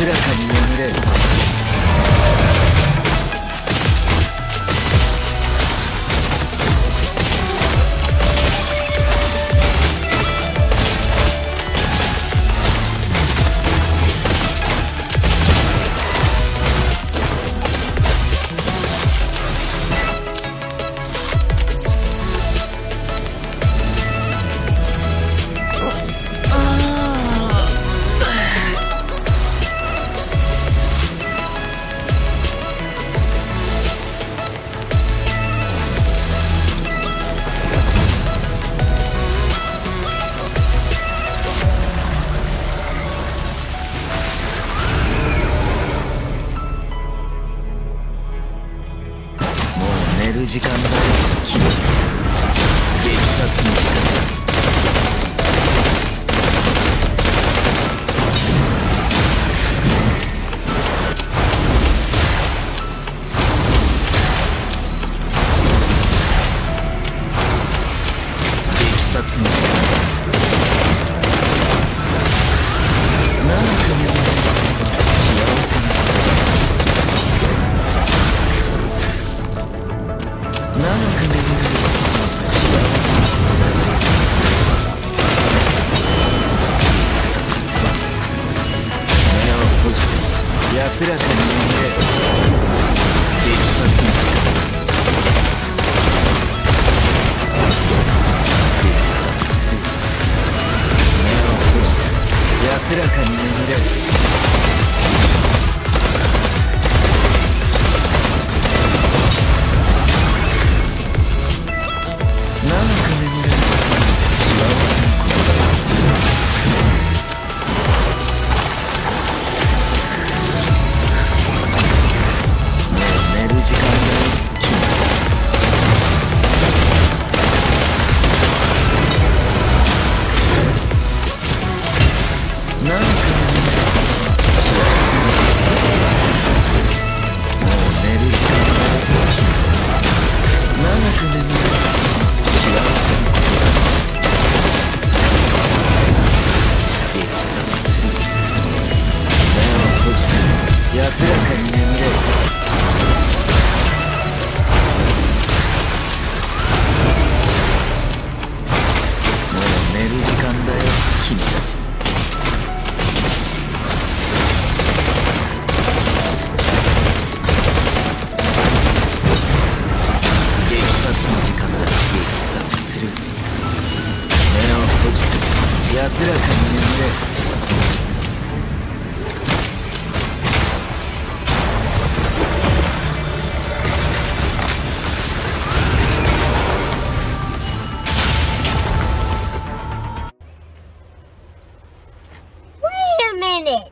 つらに眠れる。Music つらにて安らかに眠れ。Wait a minute.